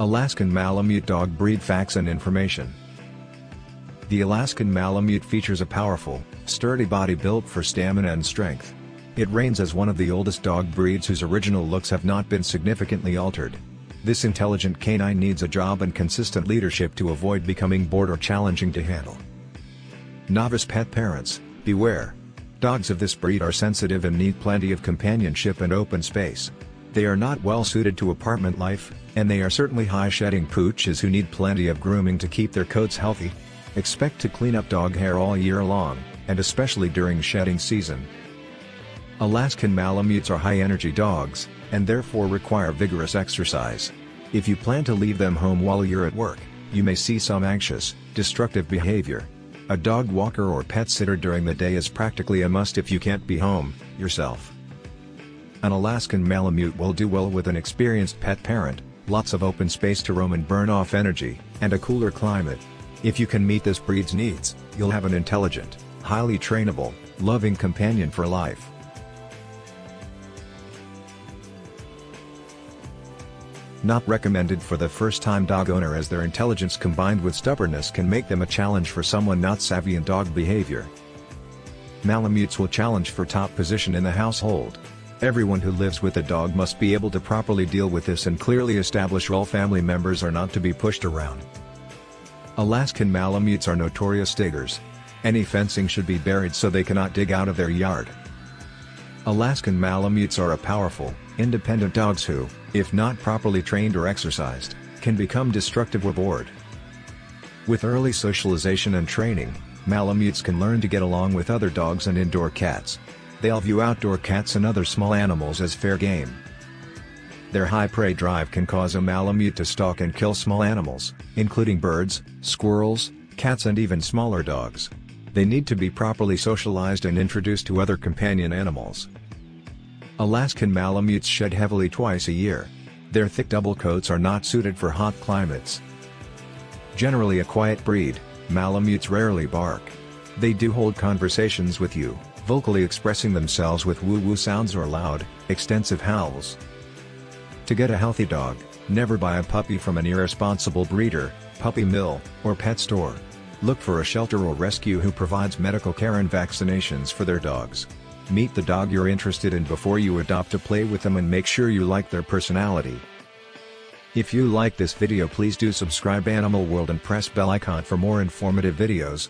Alaskan Malamute Dog Breed Facts and Information The Alaskan Malamute features a powerful, sturdy body built for stamina and strength. It reigns as one of the oldest dog breeds whose original looks have not been significantly altered. This intelligent canine needs a job and consistent leadership to avoid becoming bored or challenging to handle. Novice pet parents, beware. Dogs of this breed are sensitive and need plenty of companionship and open space. They are not well suited to apartment life, and they are certainly high-shedding pooches who need plenty of grooming to keep their coats healthy. Expect to clean up dog hair all year long, and especially during shedding season. Alaskan Malamutes are high-energy dogs, and therefore require vigorous exercise. If you plan to leave them home while you're at work, you may see some anxious, destructive behavior. A dog walker or pet sitter during the day is practically a must if you can't be home, yourself. An Alaskan Malamute will do well with an experienced pet parent, lots of open space to roam and burn off energy, and a cooler climate. If you can meet this breed's needs, you'll have an intelligent, highly trainable, loving companion for life. Not recommended for the first-time dog owner as their intelligence combined with stubbornness can make them a challenge for someone not savvy in dog behavior. Malamutes will challenge for top position in the household. Everyone who lives with a dog must be able to properly deal with this and clearly establish all family members are not to be pushed around. Alaskan Malamutes are notorious diggers. Any fencing should be buried so they cannot dig out of their yard. Alaskan Malamutes are a powerful, independent dogs who, if not properly trained or exercised, can become destructive or bored. With early socialization and training, Malamutes can learn to get along with other dogs and indoor cats. They'll view outdoor cats and other small animals as fair game. Their high prey drive can cause a Malamute to stalk and kill small animals, including birds, squirrels, cats and even smaller dogs. They need to be properly socialized and introduced to other companion animals. Alaskan Malamutes shed heavily twice a year. Their thick double coats are not suited for hot climates. Generally a quiet breed, Malamutes rarely bark. They do hold conversations with you, vocally expressing themselves with woo-woo sounds or loud, extensive howls. To get a healthy dog, never buy a puppy from an irresponsible breeder, puppy mill, or pet store. Look for a shelter or rescue who provides medical care and vaccinations for their dogs. Meet the dog you're interested in before you adopt to play with them and make sure you like their personality. If you like this video please do subscribe Animal World and press bell icon for more informative videos.